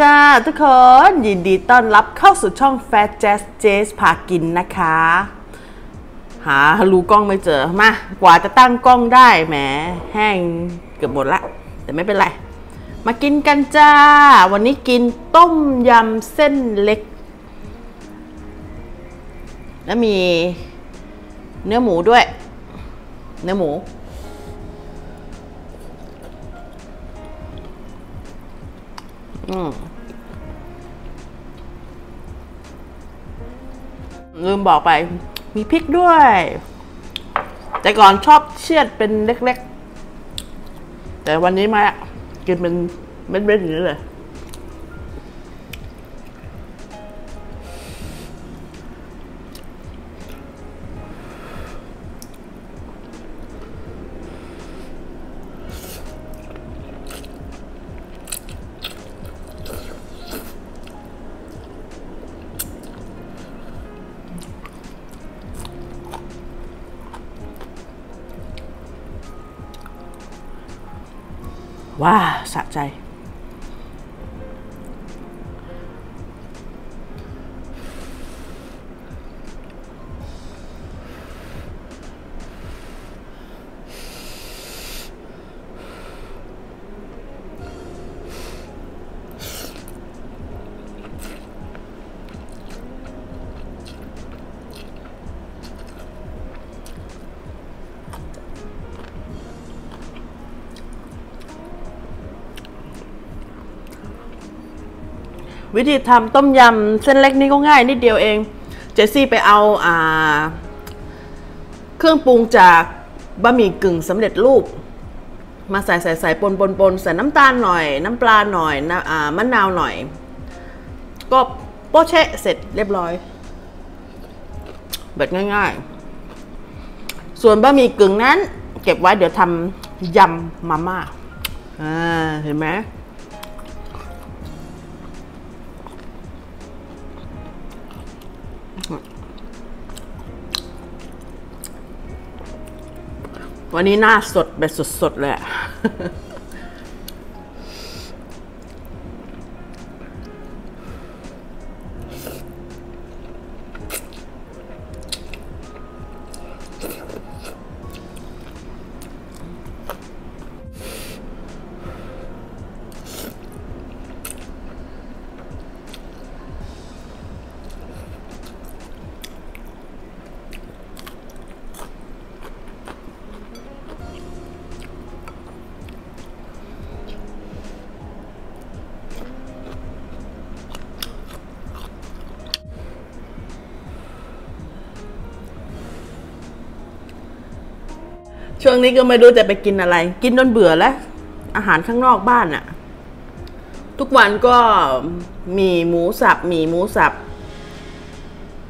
จ้าทุกคนยินดีต้อนรับเข้าสู่ช่อง Fat Jazz Jazz พากินนะคะ หารูกล้องไม่เจอมากว่าจะตั้งกล้องได้แหมแห้งเกือบหมดละ แต่ไม่เป็นไร มากินกันจ้า วันนี้กินต้มยำเส้นเล็ก แล้วมีเนื้อหมูด้วย เนื้อหมู อืมลืมบอกไป มีพริกด้วย แต่ก่อนชอบเชียดเป็นเล็กๆ แต่วันนี้มากินเป็นเม็ดๆอย่างนี้เลย ว้าสะใจ วิธีทำต้มยำเส้นเล็กนี่ก็ง่ายนิดเดียวเอง เจสซี่ไปเอาอ่า เครื่องปรุงจากบะหมี่กึ่งสำเร็จรูป มาใส่ใส่ใส่ปนปนปนใส่น้ำตาลหน่อย น้ำปลาหน่อยนะอ่ามะนาวหน่อย ก็โป๊ะเชะเสร็จเรียบร้อยแบบง่ายๆ ส่วนบะหมี่กึ่งนั้น เก็บไว้เดี๋ยวทำยำมาม่าอ่าเห็นไหม วันนี้หน้าสดแบบสดๆเลย ช่วงนี้ก็ไม่รู้จะไปกินอะไร กินจนเบื่อแล้ว อาหารข้างนอกบ้านอะทุกวันก็มีหมูสับมีหมูสับ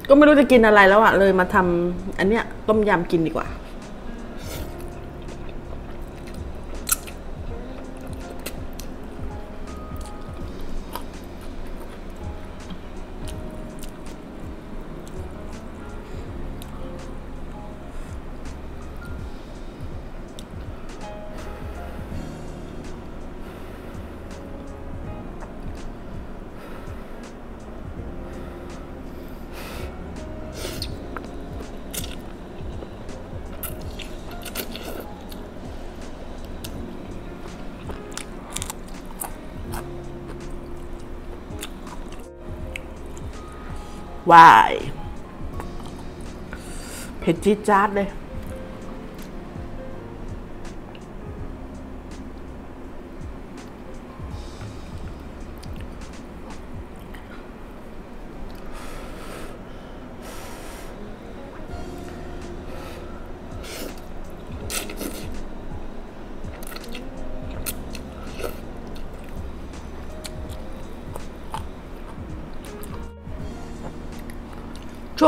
ก็ไม่รู้จะกินอะไรแล้วอะเลยมาทำอันเนี้ยต้มยำกินดีกว่า วาย เผ็ดจี๊ดจ๊าดเลย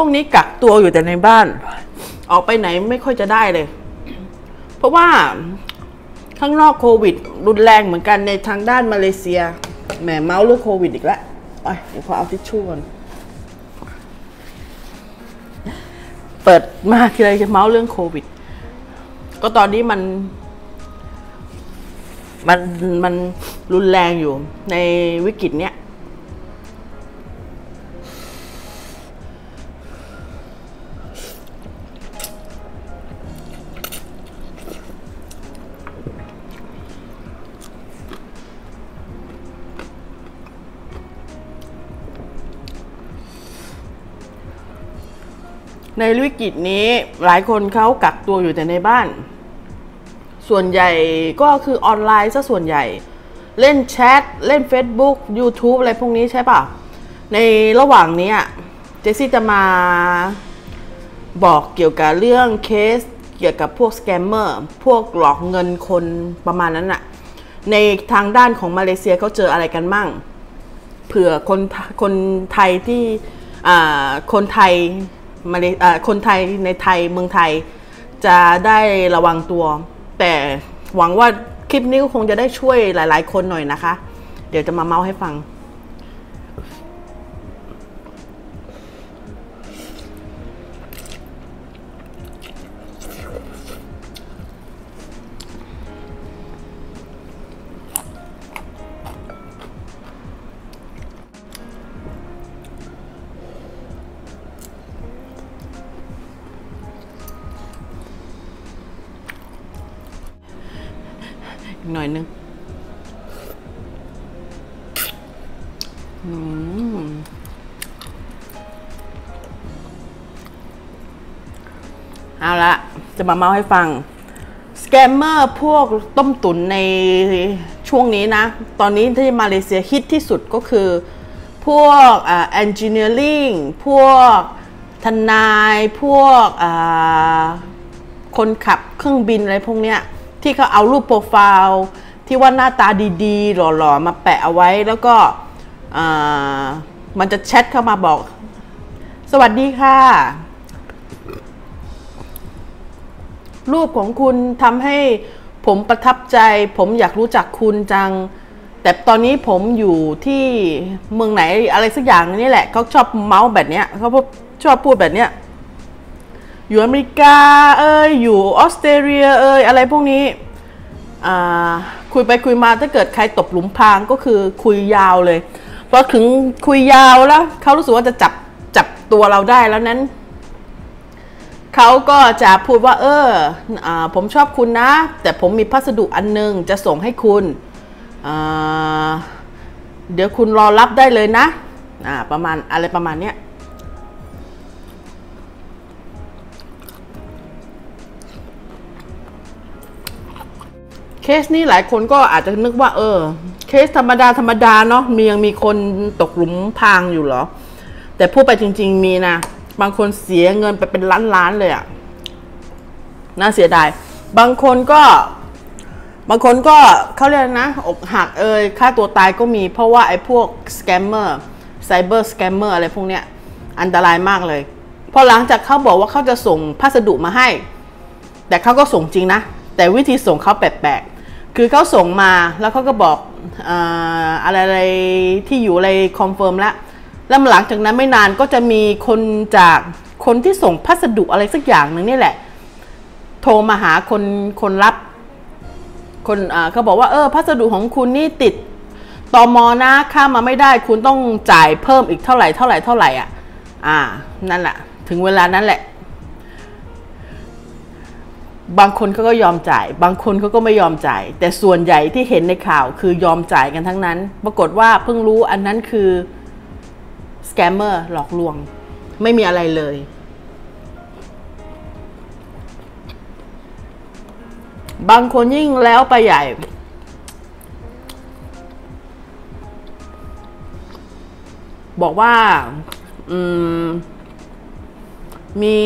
ช่วงนี้กักตัวอยู่แต่ในบ้าน ออกไปไหนไม่ค่อยจะได้เลย เพราะว่าข้างนอกโควิด รุนแรงเหมือนกันในทางด้านมาเลเซีย แหมเมาส์เรื่องโควิดอีกแล้วไปเดี๋ยวขอเอาทิชชู่ก่อนเปิดมาทีไรจะเมาส์เรื่องโควิด ก็ตอนนี้มัน มันมันรุนแรงอยู่ในวิกฤตเนี้ย ในวิกฤตนี้หลายคนเขากักตัวอยู่แต่ในบ้าน ส่วนใหญ่ก็คือออนไลน์ซะส่วนใหญ่ เล่นแชท เล่น Facebook YouTube อะไรพวกนี้ใช่ปะในระหว่างนี้เจสซี่จะมาบอกเกี่ยวกับเรื่องเคสเกี่ยวกับพวก scammer พวกหลอกเงินคนประมาณนั้นอะในทางด้านของมาเลเซียเขาเจออะไรกันมั่ง เผื่อคนคนไทยที่คนไทย มาเลอ่าคนไทยในไทยเมืองไทยจะได้ระวังตัว แต่หวังว่าคลิปนี้ก็คงจะได้ช่วยหลาย ๆ คนหน่อยนะคะ เดี๋ยวจะมาเมาให้ฟัง หน่อยนึงเอาละจะมาเมาให้ฟัง สแกมเมอร์พวกต้มตุ๋นในช่วงนี้นะ ตอนนี้ที่มาเลเซียฮิตที่สุดก็คือ พวกอ่า engineering พวกทนาย พวกอ่าคนขับเครื่องบินอะไรพวกเนี้ย ที่เขาเอารูปโปรไฟล์ที่ว่าหน้าตาดีๆ หล่อๆ มาแปะเอาไว้แล้วก็มันจะแชทเข้ามาบอก สวัสดีค่ะ รูปของคุณทำให้ผมประทับใจ ผมอยากรู้จักคุณจัง แต่ตอนนี้ผมอยู่ที่เมืองไหนอะไรสักอย่างนี่แหละเขาชอบเมาส์แบบเนี้ยเขาชอบพูดแบบเนี้ย อยู่อเมริกาเอ้ยอยู่ออสเตรเลียเอ้ยอะไรพวกนี้อ่าคุยไปคุยมาถ้าเกิดใครตกหลุมพรางก็คือคุยยาวเลยพอถึงคุยยาวแล้วเขารู้สึกว่าจะจับจับตัวเราได้แล้วนั้นเขาก็จะพูดว่า เอออาผมชอบคุณนะ แต่ผมมีพัสดุอันนึงจะส่งให้คุณอ่าเดี๋ยวคุณรอรับได้เลยนะอ่าประมาณอะไรประมาณเนี้ย เคสนี้หลายคนก็อาจจะนึกว่า เออ เคสธรรมดาธรรมดาเนาะมียังมีคนตกหลุมพรางอยู่เหรอ แต่พูดไปจริง ๆ มีนะ บางคนเสียเงินไปเป็นล้านๆเลยอะน่าเสียดาย บางคนก็ บางคนก็เขาเรียกนะ อกหักเอยฆ่าตัวตายก็มี เพราะว่าไอ้พวก scammer cyber scammer อะไรพวกเนี้ย อันตรายมากเลยพอหลังจากเขาบอกว่าเขาจะส่งพัสดุมาให้ แต่เขาก็ส่งจริงนะ แต่วิธีส่งเขาแปลกๆคือเขาส่งมาแล้วเขาก็บอกอาอะไรๆที่อยู่อะไร confirm แล้วแล้วหลังจากนั้นไม่นานก็จะมีคนจากคนที่ส่งพัสดุอะไรสักอย่างหนึ่งนี่แหละ โทรมาหาคนคนรับ คนเขาบอกว่าเออพัสดุของคุณนี่ติดตอมอนะข้ามมาไม่ได้คุณต้องจ่ายเพิ่มอีกเท่าไหร่เท่าไหร่เท่าไหร่อะอ่านั่นแหละถึงเวลานั้นแหละ บางคนเขาก็ยอมจ่าย บางคนเขาก็ไม่ยอมจ่าย แต่ส่วนใหญ่ที่เห็นในข่าวคือยอมจ่ายกันทั้งนั้น ปรากฏว่าเพิ่งรู้อันนั้นคือสแกมเมอร์หลอกลวง ไม่มีอะไรเลย บางคนยิ่งแล้วไปใหญ่ บอกว่า อืม มี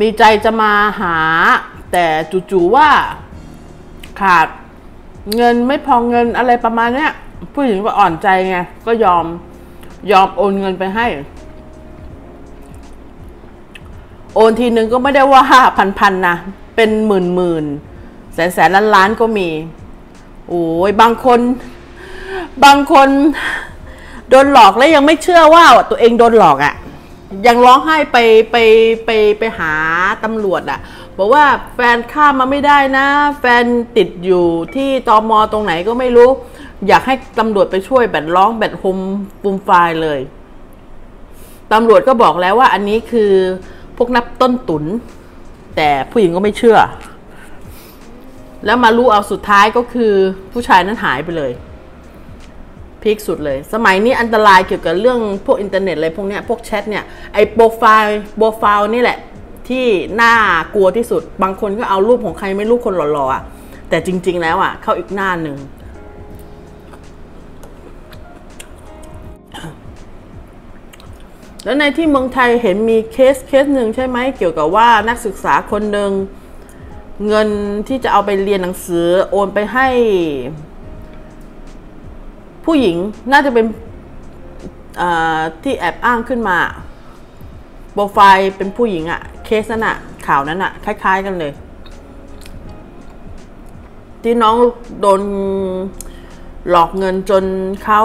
มีใจจะมาหา แต่จู่ๆว่าขาดเงินไม่พอเงินอะไรประมาณเนี้ยผู้หญิงก็อ่อนใจไงก็ยอมยอมโอนเงินไปให้ โอนทีนึงก็ไม่ได้ว่าพันๆนะเป็นหมื่นหมื่นแสนแสนล้านล้านก็มี โอ้ยบางคน บางคน โดนหลอกแล้วยังไม่เชื่อว่าตัวเองโดนหลอกอะ่ะ ยังร้องไห้ไปไปไปไปหาตำรวจอะ่ะบอกว่าแฟนข้ามมาไม่ได้นะ แฟนติดอยู่ที่ตอมอตรงไหนก็ไม่รู้ อยากให้ตำรวจไปช่วยแบตร้องแบตโฮมปุ่มไฟล์เลยตำรวจก็บอกแล้วว่าอันนี้คือพวกนักต้มตุ๋น แต่ผู้หญิงก็ไม่เชื่อ แล้วมารู้เอาสุดท้ายก็คือผู้ชายนั้นหายไปเลย peak สุดเลย สมัยนี้อันตรายเกี่ยวกับเรื่องพวกอินเทอร์เน็ตอะไรพวกเนี้ยพวกแชทเนี่ยไอโปรไฟล์โปรไฟล์นี่แหละ ที่น่ากลัวที่สุด บางคนก็เอารูปของใครไม่รู้คนหล่อๆอะแต่จริง ๆ แล้วอะ เข้าอีกหน้าหนึ่งแล้วในที่เมืองไทยเห็นมีเคสเคสหนึ่งใช่ไหมเกี่ยวกับว่านักศึกษาคนหนึ่งเงินที่จะเอาไปเรียนหนังสือโอนไปให้ ผู้หญิงน่าจะเป็นที่แอบอ้างขึ้นมาโปรไฟล์เป็นผู้หญิงอะเคสนั้นอะข่าวนั้นอะคล้าย ๆ กันเลย ที่น้องโดนหลอกเงินจนเขา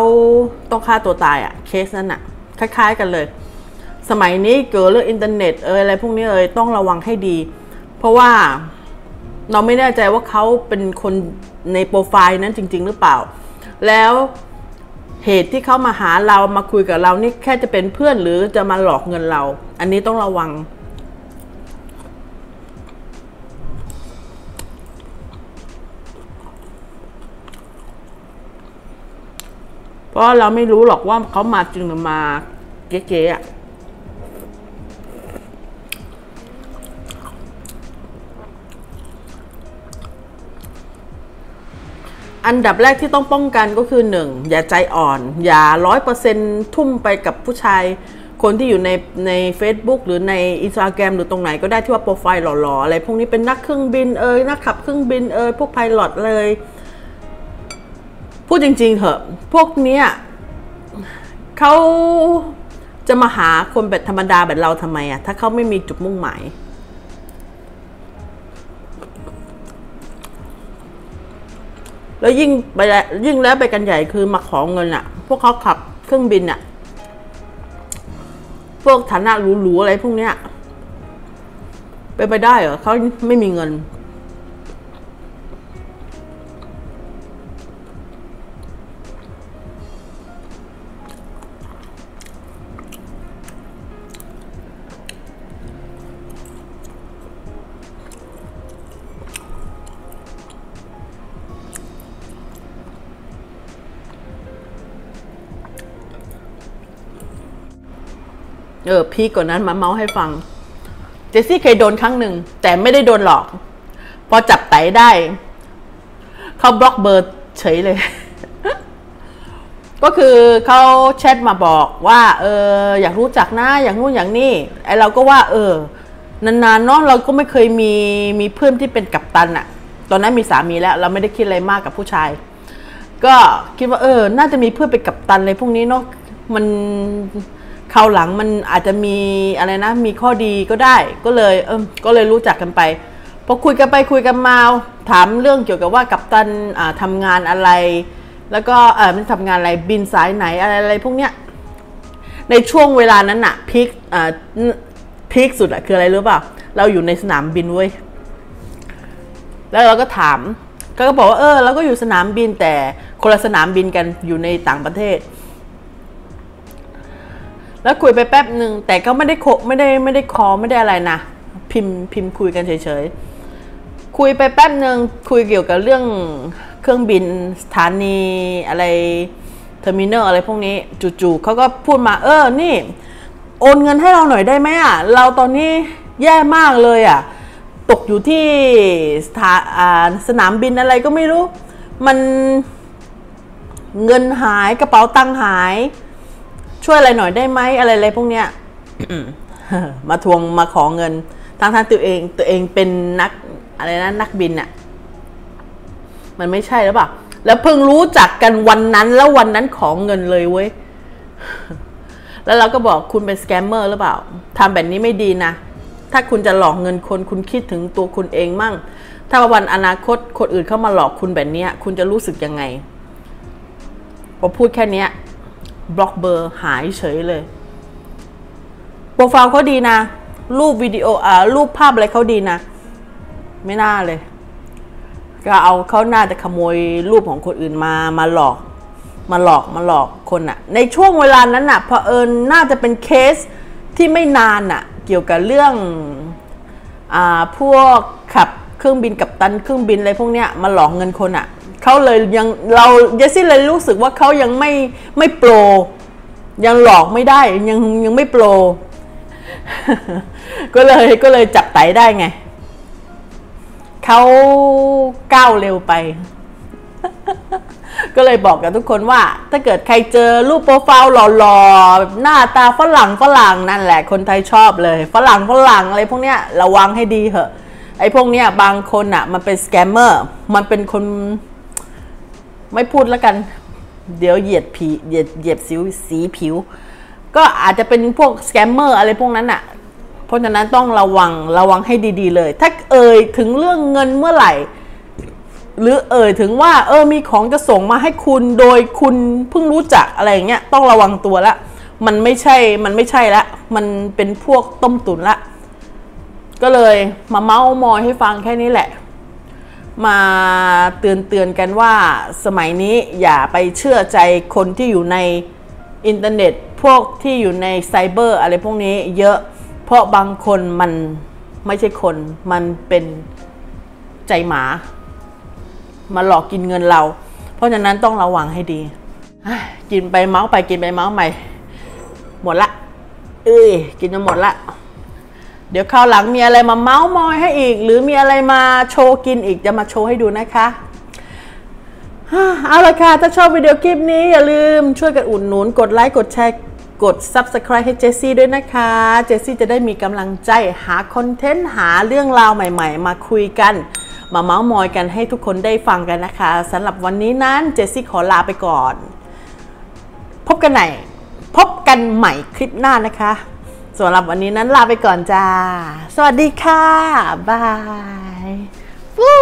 ต้องฆ่าตัวตายอะเคสนั้นอะคล้าย ๆ กันเลย สมัยนี้เกิดเรื่องอินเทอร์เน็ตเอออะไรพวกนี้เอยต้องระวังให้ดี เพราะว่าเราไม่แน่ใจว่าเขาเป็นคนในโปรไฟล์นั้นจริง ๆ หรือเปล่า แล้ว เหตุที่เขามาหาเรามาคุยกับเรานี่แค่จะเป็นเพื่อนหรือจะมาหลอกเงินเรา อันนี้ต้องระวัง เพราะเราไม่รู้หรอกว่าเขามาจริงหรือมาเก๊ๆอะ อันดับแรกที่ต้องป้องกันก็คือหนึ่งอย่าใจอ่อน อย่าร้อยเปอร์เซ็นทุ่มไปกับผู้ชายคนที่อยู่ในใน Facebook หรือในอินสตาแกรมหรือตรงไหนก็ได้ที่ว่าโปรไฟล์หล่อๆ อะไร พวกนี้เป็นนักเครื่องบินเอ่ยนักขับเครื่องบินเอ่ยพวกไพลอตเลย พูดจริง ๆ เถอะ พวกเนี้ยเขาจะมาหาคนแบบธรรมดาแบบเราทำไมอะถ้าเขาไม่มีจุดมุ่งหมาย แล้วยิ่งไปยิ่งแล้วไปกันใหญ่คือมาขอเงินอะพวกเขาขับเครื่องบินอะพวกฐานะหรูๆอะไรพวกเนี้ยไปไปได้เหรอเขาไม่มีเงิน ออพีกว่านั้นมาเมาส์ให้ฟัง เจสซี่เคยโดนครั้งหนึ่ง แต่ไม่ได้โดนหลอก พอจับไตได้ เขาบล็อกเบอร์เฉยเลย ก็คือเขาแชทมาบอกว่า เออ อยากรู้จักนะอย่างนู้นอย่างนี้ไอเราก็ว่า เออนานๆเนาะเราก็ไม่เคยมีมีเพื่อนที่เป็นกัปตันอะตอนนั้นมีสามีแล้ว เราไม่ได้คิดอะไรมากกับผู้ชาย ก็คิดว่าเออ น่าจะมีเพื่อนเป็นกัปตันอะไรพวกนี้เนาะมัน คราวหลังมันอาจจะมีอะไรนะ มีข้อดีก็ได้ ก็เลยเออก็เลยรู้จักกันไปพอคุยกันไปคุยกันมาถามเรื่องเกี่ยวกับว่ากัปตันทำงานอะไร แล้วก็เออมันทำงานอะไรบินสายไหนอะไรอะไรพวกเนี้ยในช่วงเวลานั้นอะพีคอ่าพีคสุดอะคืออะไรรู้ป่ะเราอยู่ในสนามบินเว้ยแล้วเราก็ถามก็บอกว่าเออเราก็อยู่สนามบินแต่คนละสนามบินกันอยู่ในต่างประเทศ แล้วคุยไปแป๊บหนึ่งแต่ก็ไม่ได้โคไม่ได้ไม่ได้คอไม่ได้อะไรนะพิมพ์พิมพ์คุยกันเฉยๆคุยไปแป๊บหนึ่งคุยเกี่ยวกับเรื่องเครื่องบินสถานีอะไร terminal อะไรพวกนี้จู่ๆเขาก็พูดมาเออนี่ โอนเงินให้เราหน่อยได้ไหมอะเราตอนนี้แย่มากเลยอะตกอยู่ที่สถาสนามบินอะไรก็ไม่รู้ มันเงินหายกระเป๋าตังค์หาย ช่วยอะไรหน่อยได้ไหมอะไรอะไรพวกเนี้ยมาทวงมาขอเงินทางทางตัวเองตัวเองเป็นนักอะไรนะนักบินอะมันไม่ใช่หรือเปล่าแล้วเพิ่งรู้จักกันวันนั้นแล้ววันนั้นขอเงินเลยเว้ยแล้วเราก็บอกคุณเป็น scammer หรือเปล่าทำแบบนี้ไม่ดีนะ ถ้าคุณจะหลอกเงินคนคุณคิดถึงตัวคุณเองมั่ง ถ้าวันอนาคตคนอื่นเข้ามาหลอกคุณแบบนี้คุณจะรู้สึกยังไงพอพูดแค่นี้ บล็อกเบอร์หายเฉยเลย โปรไฟล์เขาดีนะ รูปวิดีโออ่ารูปภาพอะไรเขาดีนะ ไม่น่าเลย ก็เอาเขาน่าจะขโมยรูปของคนอื่นมามาหลอกมาหลอกมาหลอกคนอะในช่วงเวลานั้นอะเผอิญน่าจะเป็นเคสที่ไม่นานอะเกี่ยวกับเรื่องอ่าพวกขับเครื่องบินกับตันเครื่องบินอะไรพวกเนี้ยมาหลอกเงินคนอะ เขาเลยยังเราเยสซี่เลยรู้สึกว่าเขายังไม่ไม่โปร ยังหลอกไม่ได้ยังยังไม่โปร ก็เลยก็เลยจับไตได้ไงเขาก้าวเร็วไป ก็เลยบอกกับทุกคนว่า ถ้าเกิดใครเจอรูปโปรไฟล์หล่อๆหน้าตาฝรั่งฝรั่งนั่นแหละ คนไทยชอบเลย ฝรั่งฝรั่งอะไรพวกเนี้ยระวังให้ดีเถอะไอ้พวกเนี้ยบางคนอะ มันเป็น scammer มันเป็นคน ไม่พูดแล้วกัน เดี๋ยวเหยียดผีเหยียดเหยียบสีสีผิว ก็อาจจะเป็นพวก scammer อะไรพวกนั้นอะเพราะฉะนั้นต้องระวังระวังให้ดีๆเลย ถ้าเอ่ยถึงเรื่องเงินเมื่อไหร่ หรือเอ่ยถึงว่าเออมีของจะส่งมาให้คุณโดยคุณเพิ่งรู้จักอะไรอย่างเงี้ยต้องระวังตัวละ มันไม่ใช่มันไม่ใช่ละมันเป็นพวกต้มตุ๋นละ ก็เลยมาเมาส์มอยให้ฟังแค่นี้แหละ มาเตือนเตือนกันว่าสมัยนี้อย่าไปเชื่อใจคนที่อยู่ในอินเทอร์เน็ต พวกที่อยู่ในไซเบอร์อะไรพวกนี้เยอะเพราะบางคนมันไม่ใช่คนมันเป็นใจหมา มาหลอกกินเงินเรา เพราะฉะนั้นต้องระวังให้ดี กินไปเม้าท์ไปกินไปเม้าท์ไปหมดละ เอ้ยกินจนหมดละ เดี๋ยวคราวหลังมีอะไรมาเม้าท์มอยให้อีก หรือมีอะไรมาโชว์กินอีกจะมาโชว์ให้ดูนะคะเอาละค่ะ ถ้าชอบวิดีโอคลิปนี้อย่าลืมช่วยกันอุดหนุน กดไลค์กดแชร์กด Subscribe ให้เจสซี่ด้วยนะคะ เจสซี่จะได้มีกำลังใจหาคอนเทนต์ หาเรื่องราวใหม่ๆ มาคุยกัน มาเมาส์มอยกันให้ทุกคนได้ฟังกันนะคะสำหรับวันนี้นั้นเจสซี่ขอลาไปก่อน พบกันไหนพบกันใหม่คลิปหน้านะคะ สำหรับวันนี้นั้นลาไปก่อนจ้า สวัสดีค่ะ บายวู้